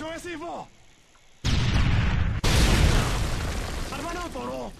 Yo es Ivo. Hermano Toro.